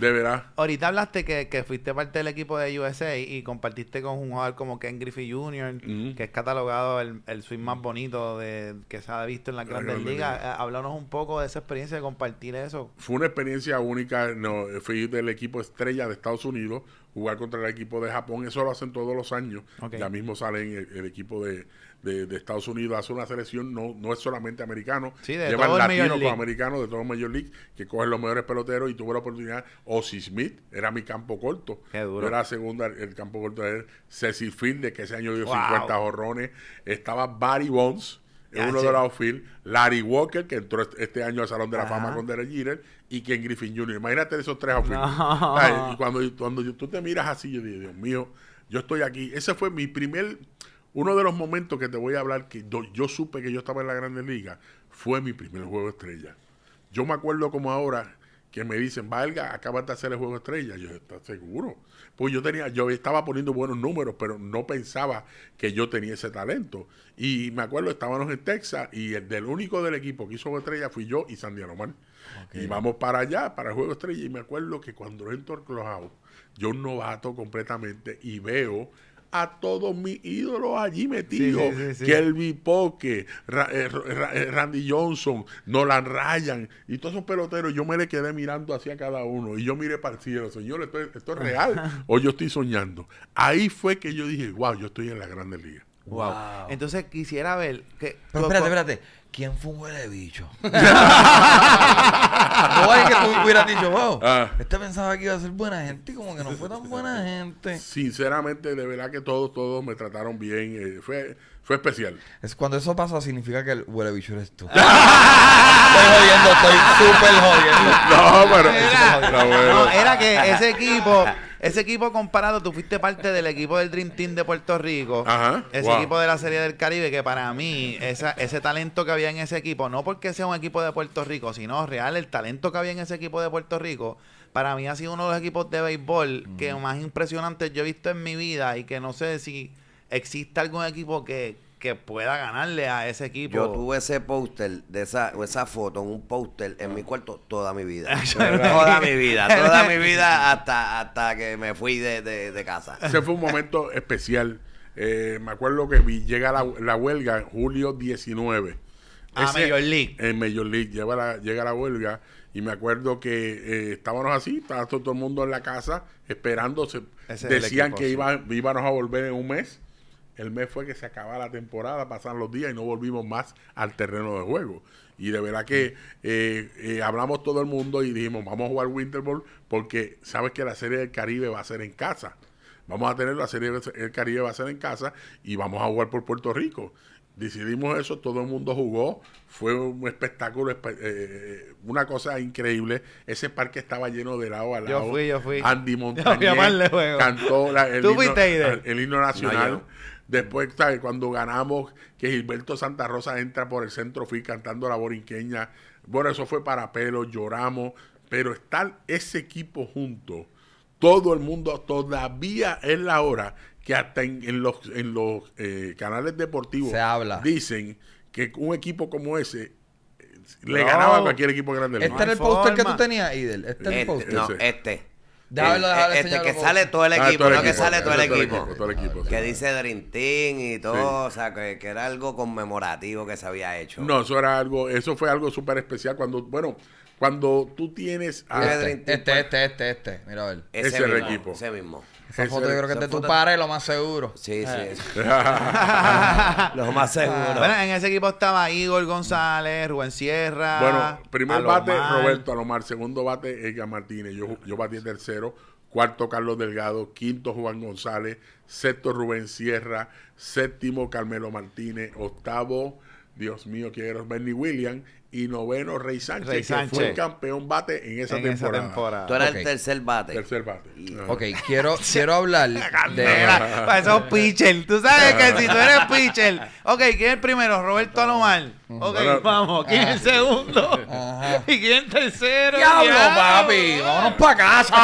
de veras. Ahorita hablaste que, que fuiste parte del equipo de USA y compartiste con un jugador como Ken Griffey Jr., Ujú. que es catalogado el, el swing más bonito de, que se ha visto en las La grandes Grandes ligas. Ligas. Eh, Háblanos un poco de esa experiencia de compartir eso. Fue una experiencia única. No, fui del equipo estrella de Estados Unidos, jugar contra el equipo de Japón. Eso lo hacen todos los años. Ya mismo sale en el, el equipo de, de- de Estados Unidos. Hace una selección, no, no es solamente americano. Sí, de Llevan latinos con americanos de todo Major League, que cogen los mejores peloteros. Y tuve la oportunidad. Ozzy Smith era mi campo corto. Qué duro. Yo era segunda, el campo corto de él. Cecil Fielder, que ese año dio Wow. 50 jorrones. Estaba Barry Bonds. Ya, uno sí. de los outfield, Larry Walker, que entró este- este año al Salón de la Ajá. Fama con Derek Jeter, y Ken Griffin Jr. Imagínate esos tres outfield. No. Ay, Y cuando, cuando tú te miras así, yo digo, Dios mío, yo estoy aquí. Ese fue mi primer, uno de los momentos que te voy a hablar que yo, yo supe que yo estaba en la Grande Liga, fue mi primer juego de estrella. Yo me acuerdo como ahora que me dicen, Valga, acabas de hacer el juego estrella. Yo, ¿estás seguro? Pues yo tenía, yo estaba poniendo buenos números, pero no pensaba que yo tenía ese talento. Y me acuerdo, estábamos en Texas y el del único del equipo que hizo juego estrella fui yo y Sandy Alomar. Y vamos para allá, para el juego estrella. Y me acuerdo que cuando entro al clubhouse, yo novato completamente y veo a todos mis ídolos allí metidos. Sí, sí. Kelby Poque, Ra- eh, Ra- eh, Randy Johnson, Nolan Ryan y todos esos peloteros. Yo me le quedé mirando hacia cada uno y yo miré para el cielo. Señor, ¿esto, es- esto es real o yo estoy soñando? Ahí fue que yo dije, wow, yo estoy en la Grande Liga. Wow. Entonces quisiera ver que... Pero espérate, espérate. ¿Quién fue un huele bicho? no es que tú hubieras dicho, wow, Ah. este pensaba que iba a ser buena gente y como que no fue tan buena gente. Sinceramente, de verdad que todos, todos me trataron bien. eh, fue, fue especial. Es cuando eso pasa significa que el huele bicho eres tú. estoy estoy súper jodiendo. No, pero... Era, No, bueno. no, era que ese equipo, ese equipo comparado, tú fuiste parte del equipo del Dream Team de Puerto Rico. Ajá, Ese wow. equipo de la Serie del Caribe, que para mí, esa, ese talento que había en ese equipo, no porque sea un equipo de Puerto Rico, sino real, el talento que había en ese equipo de Puerto Rico, para mí ha sido uno de los equipos de béisbol que más impresionantes yo he visto en mi vida y que no sé si existe algún equipo que, que pueda ganarle a ese equipo. Yo tuve ese póster de esa, o esa foto en un póster en mi cuarto toda mi vida. Toda mi vida, toda mi vida hasta, hasta que me fui de, de- de casa. Ese fue un momento especial. Eh, me acuerdo que vi, llega la, la huelga en julio 19. Ah, Major League. En Major League llega la, llega la huelga y me acuerdo que eh, estábamos así, estaba todo, todo el mundo en la casa esperando. se- decían equipo, que sí. iba- íbamos a volver en un mes. El mes fue que se acababa la temporada, pasan los días y no volvimos más al terreno de juego. Y de verdad que eh, eh, hablamos todo el mundo y dijimos, vamos a jugar Winter Ball porque sabes que la Serie del Caribe va a ser en casa. Vamos a tener la Serie del Caribe va a ser en casa y vamos a jugar por Puerto Rico. Decidimos eso, todo el mundo jugó, fue un espectáculo, espe- eh, una cosa increíble. Ese parque estaba lleno de lado a Yo lado. fui, yo fui. Andy Yo fui a Montañez juegos. cantó la- el, ¿Tú himno, el nacional. No, yo. Después, ¿sabes? cuando ganamos, que Gilberto Santa Rosa entra por el centro, fui cantando la borinqueña. Bueno, eso fue para pelo, lloramos. Pero estar ese equipo junto, todo el mundo, todavía es la hora que hasta en, en los, en los eh, canales deportivos Se habla. dicen que un equipo como ese eh, le No. ganaba a cualquier equipo grande. del Este mundo. era el póster que tú tenías, Idel. Este era el Este, póster. no, este. Déjalo, déjalo este que sale todo el Ah, equipo, todo el no que equipo, sale todo el todo el equipo. equipo, equipo, sí. Que dice Dream Team y todo, Sí. o sea, que, que era algo conmemorativo que se había hecho. No, eso era algo, eso fue algo súper especial cuando, bueno, cuando tú tienes a- Este, este, este, este, este. Mira a ver. ese, ese era el mismo, equipo. Ese mismo. Esa Ese- foto yo creo que es de tu padre, lo más seguro. Sí, Eh. sí. Lo más seguro. Bueno, en ese equipo estaba Igor González, Rubén Sierra. Bueno, primer Alomar. bate Roberto Alomar, segundo bate Edgar Martínez, yo, yo batí tercero, cuarto Carlos Delgado, quinto Juan González, sexto Rubén Sierra, séptimo Carmelo Martínez, octavo, Dios mío, quiero Bernie Williams, y noveno Rey Sánchez, Rey que fue Sánchez. el campeón bate en esa en temporada. esa temporada. Tú eras el tercer bate. Tercer bate. Ajá. Ok, quiero, quiero hablar de... Candela, para esos pitchers. Tú sabes que si tú eres pitcher. Ok, ¿quién es el primero? Roberto Alomar. Ok, vamos. ¿Quién es el segundo? Ajá. ¿Y quién es el tercero? ¡Diablo, papi! ¡Vámonos para casa!